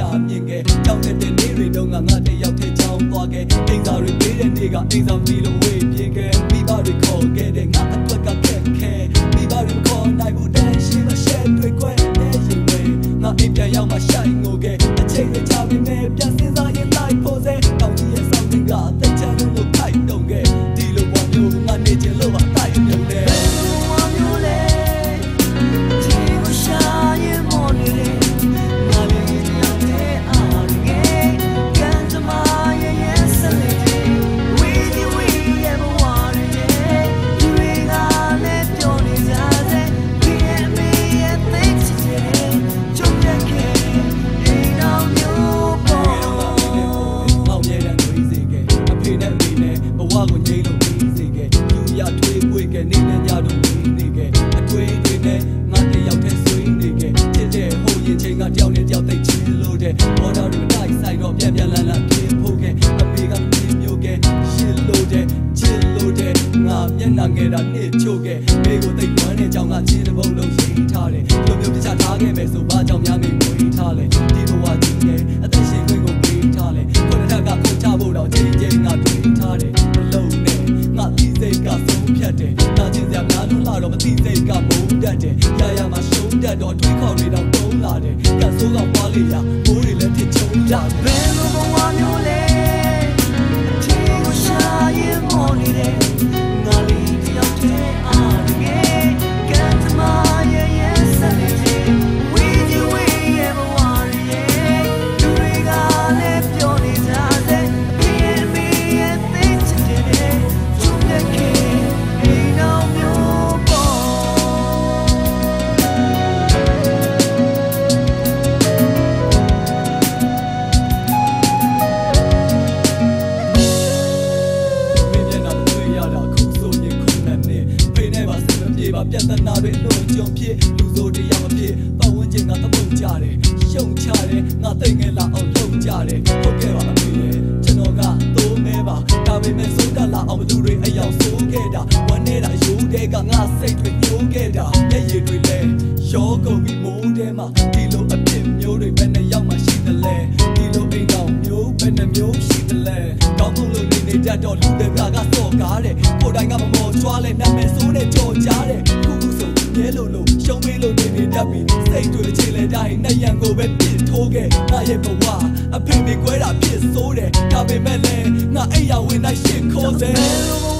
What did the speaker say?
ရှာမြင်ခဲ့ကြောက်တဲ့နေ့တွေတုန်းကငါတယောက်ထဲချောင်းသွားခဲ့အိမ်စာတွေပေးတဲ့နေ့ကအိမ်စာမီလို့ဝေးပြေးခဲ့မိဘတွေခေါ်ခဲ့တဲ့ငါအထွက်ကခက်ခဲမိဘ ကိုငြိမ်းလို့ပြီးစေခဲ့လူရထွေးပွေခဲ့နေနဲ့ညတော့ပြီးနေခဲ့အထွေးတွေနဲ့ငါတယောက်တည်းဆွေးနေခဲ့ချစ်တဲ့ဟိုရင်ချိန်ကတယောက်နဲ့တယောက်သိချင်လို့တဲ့ဘော်ဒါတွေမတိုက်ဆိုင်တော့ပြန်ပြန်လန်လန်ပြေဖို့ခဲ့အမေကမြင်မျိုးခဲ့ရှင်းလို့တဲ့ချစ်လို့တဲ့ငါမျက်နှာငယ်တာနှစ်ချို့ခဲ့မိကိုသိဝမ်းတဲ့ကြောင့်ငါချင်းတစ်ပုံလုံးရှိထားတယ်လိုမျိုးပြချထားခဲ့မယ်ဆိုဘာကြောင့်များမိမွေးထားလဲဒီဘဝကြီးရဲ့အသက်ရှင်ခွင့် ရရမှာရှုံးတတ်တော့တွေးခေါ်တွေတော့တုံးလာတယ်ကဆိုးကပွားလေရမိုးတွေလည်းဖြစ်ချုံကြဘယ်လိုဘဝမျိုးလဲအထင်ကိုရှာရင်မော်နေတယ် ရှုံချတယ်ငါသိငယ်လာအောင်လုပ်ကြတယ်ဟုတ်ကဲ့ပါအမေရဲ့ကျွန်တော်ကသိုးမဲပါဒါပေမဲ့စိုးတက်လာအောင်ဘသူတွေအယောင်ဆိုးခဲ့တာဝမ်းနေတာရိုးတဲ့ကငါစိတ်တွေညှိုးခဲ့တာမျက်ရည်တွေလဲရောကုန်ပြီးမိုးထဲမှာဒီလိုအဖြစ်မျိုးတွေဘယ်နဲ့ရောက်မှရှိသလဲဒီလိုအိမ်တော်မျိုးဘယ်နှမျိုးရှိသလဲကောင်းကုန်လို့နေနေတတ်တော့လူတွေကကစော့ကားတယ်ကိုယ်တိုင်ကမမော်ချွားလဲနာမည်ဆိုးနဲ့ကြော်ကြားတယ်ခုခုဆို ရဲလို့လို့ရှုံးမေးလို့နေနေတတ်ပြီးစိတ်တွေချေလဲတိုင်းနှစ်ရန်ကိုပဲပြစ်ထိုးခဲ့ငါရဲ့ဘဝအဖေမေကွဲတာဖြစ်ဆိုးတယ်ဒါပေမဲ့လည်းငါအိယာဝင်နိုင်ရှင်းခေါ်စေဘယ်လိုဘဝ